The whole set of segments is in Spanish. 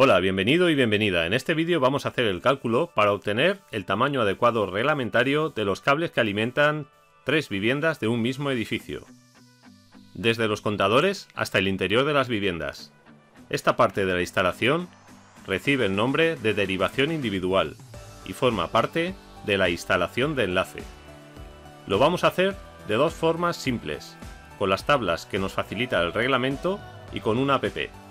Hola, bienvenido y bienvenida. En este vídeo vamos a hacer el cálculo para obtener el tamaño adecuado reglamentario de los cables que alimentan tres viviendas de un mismo edificio. Desde los contadores hasta el interior de las viviendas. Esta parte de la instalación recibe el nombre de derivación individual y forma parte de la instalación de enlace. Lo vamos a hacer de dos formas simples, con las tablas que nos facilita el reglamento y con una app.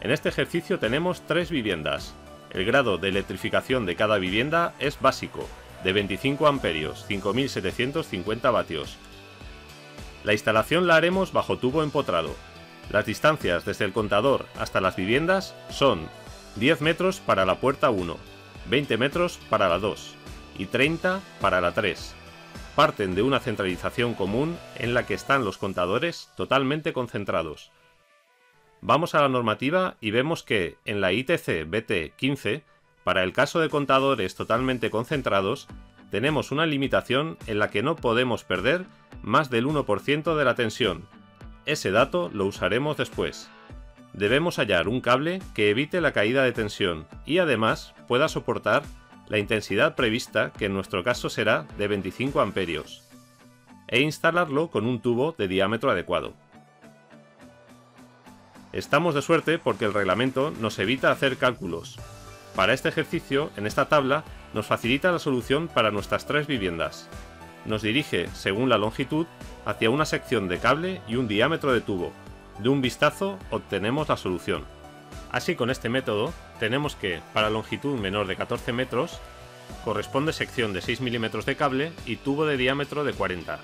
En este ejercicio tenemos tres viviendas. El grado de electrificación de cada vivienda es básico, de 25 amperios, 5750 vatios. La instalación la haremos bajo tubo empotrado. Las distancias desde el contador hasta las viviendas son 10 metros para la puerta 1, 20 metros para la 2 y 30 para la 3. Parten de una centralización común en la que están los contadores totalmente concentrados. Vamos a la normativa y vemos que en la ITC BT 15, para el caso de contadores totalmente concentrados, tenemos una limitación en la que no podemos perder más del 1% de la tensión. Ese dato lo usaremos después. Debemos hallar un cable que evite la caída de tensión y además pueda soportar la intensidad prevista, que en nuestro caso será de 25 amperios, e instalarlo con un tubo de diámetro adecuado. Estamos de suerte porque el reglamento nos evita hacer cálculos. Para este ejercicio, en esta tabla, nos facilita la solución para nuestras tres viviendas. Nos dirige, según la longitud, hacia una sección de cable y un diámetro de tubo. De un vistazo obtenemos la solución. Así con este método, tenemos que, para longitud menor de 14 metros, corresponde sección de 6 milímetros de cable y tubo de diámetro de 40.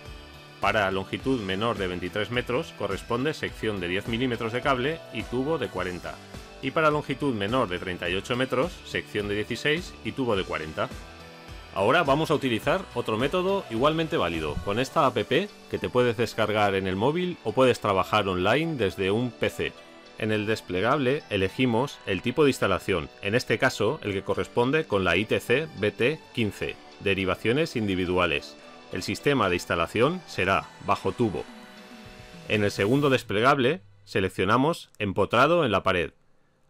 Para longitud menor de 23 metros corresponde sección de 10 milímetros de cable y tubo de 40. Y para longitud menor de 38 metros, sección de 16 y tubo de 40. Ahora vamos a utilizar otro método igualmente válido, con esta app que te puedes descargar en el móvil o puedes trabajar online desde un PC. En el desplegable elegimos el tipo de instalación, en este caso el que corresponde con la ITC BT15, derivaciones individuales el sistema de instalación será bajo tubo. En el segundo desplegable seleccionamos Empotrado en la pared.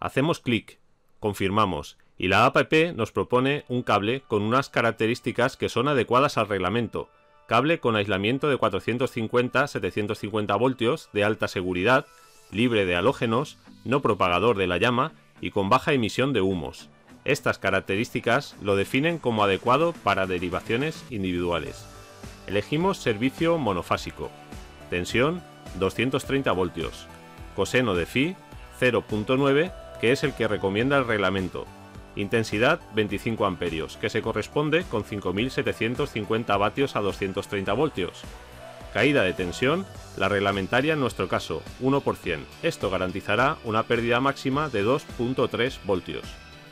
Hacemos clic, confirmamos y la app nos propone un cable con unas características que son adecuadas al reglamento. Cable con aislamiento de 450-750 voltios de alta seguridad, libre de halógenos, no propagador de la llama y con baja emisión de humos. Estas características lo definen como adecuado para derivaciones individuales. Elegimos servicio monofásico. Tensión 230 voltios. Coseno de Phi 0.9 que es el que recomienda el reglamento. Intensidad 25 amperios, que se corresponde con 5750 vatios a 230 voltios. Caída de tensión, la reglamentaria en nuestro caso, 1%. Esto garantizará una pérdida máxima de 2.3 voltios.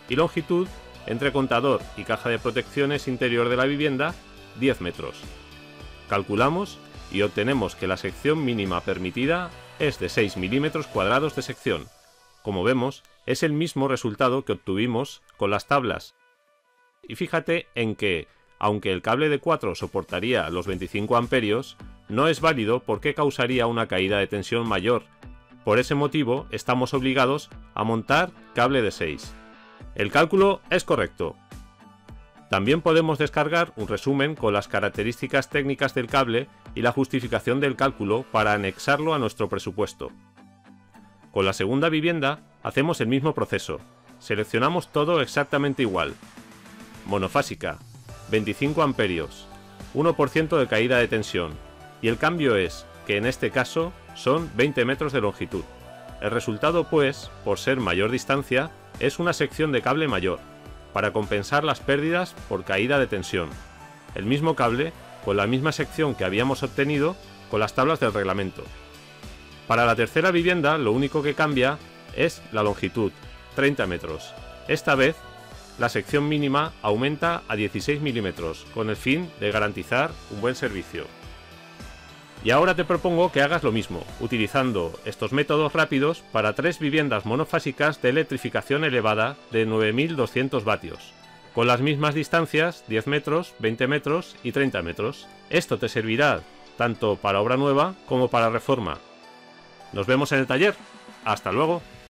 Y longitud, entre contador y caja de protecciones interior de la vivienda, 10 metros. Calculamos y obtenemos que la sección mínima permitida es de 6 milímetros cuadrados de sección. Como vemos, es el mismo resultado que obtuvimos con las tablas. Y fíjate en que, aunque el cable de 4 soportaría los 25 amperios, no es válido porque causaría una caída de tensión mayor. Por ese motivo, estamos obligados a montar cable de 6. El cálculo es correcto, también podemos descargar un resumen con las características técnicas del cable y la justificación del cálculo para anexarlo a nuestro presupuesto. Con la segunda vivienda hacemos el mismo proceso. Seleccionamos todo exactamente igual. Monofásica, 25 amperios, 1% de caída de tensión, y el cambio es que en este caso son 20 metros de longitud. El resultado pues, por ser mayor distancia, es una sección de cable mayor, para compensar las pérdidas por caída de tensión. El mismo cable con la misma sección que habíamos obtenido con las tablas del reglamento. Para la tercera vivienda lo único que cambia es la longitud, 30 metros. Esta vez la sección mínima aumenta a 16 milímetros con el fin de garantizar un buen servicio. Y ahora te propongo que hagas lo mismo, utilizando estos métodos rápidos para tres viviendas monofásicas de electrificación elevada de 9200 vatios, con las mismas distancias 10 metros, 20 metros y 30 metros. Esto te servirá tanto para obra nueva como para reforma. Nos vemos en el taller. Hasta luego.